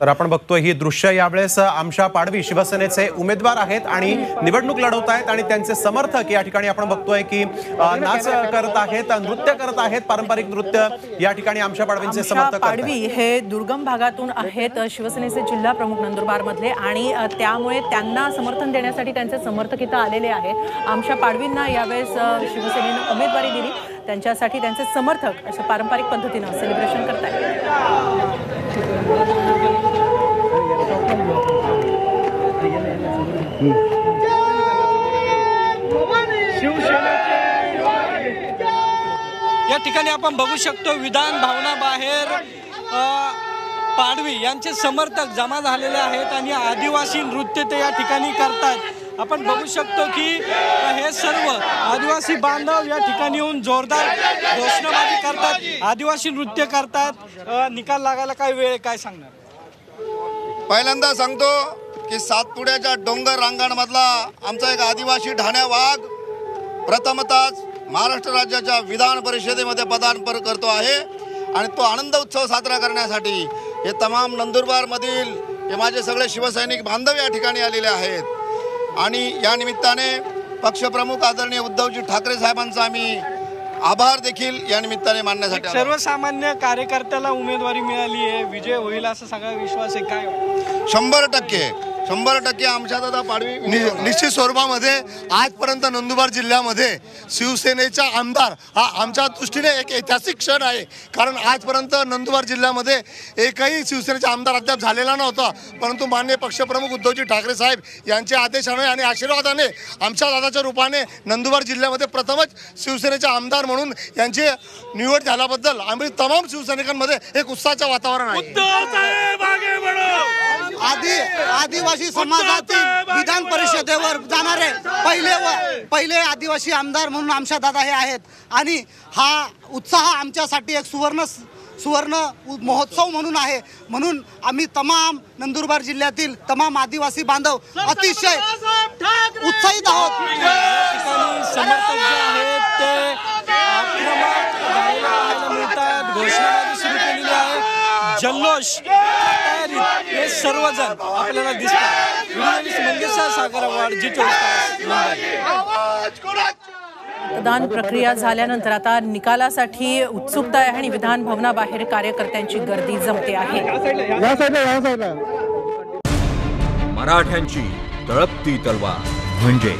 तर आपण बघतोय ही दृश्य यावेळेस आमशा पाडवी शिवसेनेचे उमेदवार आहेत आणि निवडणूक लढवत आहेत आणि त्यांचे समर्थक या ठिकाणी आपण बघतोय की नाच करत आहेत नृत्य करत आहेत पारंपरिक नृत्य या ठिकाणी आमशा पाडवींचे समर्थक. पाडवी हे दुर्गम भागातून आहेत शिवसेनेचे जिल्हा प्रमुख नंदुरबार मधले आणि त्यामुळे त्यांना समर्थन देण्यासाठी त्यांचे समर्थक इथं आलेले आहेत आमशा पाडवींना यावेळेस शिवसेनेनं उमेदवारी दिली त्यांच्यासाठी त्यांचे समर्थक असं पारंपरिक पद्धतीनं सेलिब्रेशन करतायत. या ठिकाणी आपण बघू शकतो विधान भावना बाहेर पाडवी यांचे समर्थक जमा झालेले आहेत आणि आदिवासी नृत्य ते या ठिकाणी करतात. आपण बघू शकतो की हे सर्व आदिवासी बांधव या ठिकाणी येऊन जोरदार घोषणाबाजी करतात. आदिवासी नृत्य करतात. निकाल लागायला काय वेळ काय सांगणार? पहिल्यांदा सांगतो की सातपुड्याच्या डोंगर रांगांमधला आमचा एक आदिवासी ढाण्या वाघ प्रथमतःच महाराष्ट्र राज्याच्या विधान परिषदेमध्ये पदार्पण करतो आहे आणि तो आनंद उत्सव साजरा करण्यासाठी हे तमाम नंदुरबारमधील हे माझे सगळे शिवसैनिक बांधव या ठिकाणी आलेले आहेत. आणि या निमित्ताने पक्षप्रमुख आदरणीय उद्धवजी ठाकरे साहेबांचा आम्ही आभार देखील या निमित्ताने मानण्यासाठी. सर्वसामान्य कार्यकर्त्याला उमेदवारी मिळाली आहे. विजय होईल असा सगळा विश्वास आहे. काय? शंभर टक्के. शंभर टक्के आमच्या दादा पाडवी नि- निश्चित स्वरूपामध्ये आजपर्यंत नंदुरबार जिल्ह्यामध्ये शिवसेनेचा आमदार हा आमच्या दृष्टीने एक ऐतिहासिक क्षण आहे. कारण आजपर्यंत नंदुरबार जिल्ह्यामध्ये एकही शिवसेनेचा आमदार अद्याप झालेला नव्हता. परंतु मान्य पक्षप्रमुख उद्धवजी ठाकरे साहेब यांच्या आदेशाने आणि आशीर्वादाने आमच्या दादाच्या रूपाने नंदुरबार जिल्ह्यामध्ये प्रथमच शिवसेनेचे आमदार म्हणून यांची निवड झाल्याबद्दल आम्ही तमाम शिवसैनिकांमध्ये एक उत्साहाचं वातावरण आहे. आदि आदिवासी समाजातील विधान परिषदेवर जाणारे पहिले व पहिले आदिवासी आमदार म्हणून आमच्या दादा हे आहेत. आणि हा उत्साह आमच्यासाठी एक सुवर्ण सुवर्ण महोत्सव म्हणून आहे. म्हणून आम्ही तमाम नंदुरबार जिल्ह्यातील तमाम आदिवासी बांधव अतिशय उत्साहित आहोत. समर्थक जे आहेत ते आक्रमक झालेले पाहायला मिळतात. घोषणाबाजी सुरू केलेली आहे. जल्लोष तयारीत हे सर्वजण आपल्याला दिसतात. मंगेश सागर आव्हाड जी चोवीस मतदान प्रक्रिया झाल्यानंतर आता निकालासाठी उत्सुकता आहे आणि विधान भवनाबाहेर कार्यकर्त्यांची गर्दी जमते आहे. मराठ्यांची तळपती तलवार म्हणजे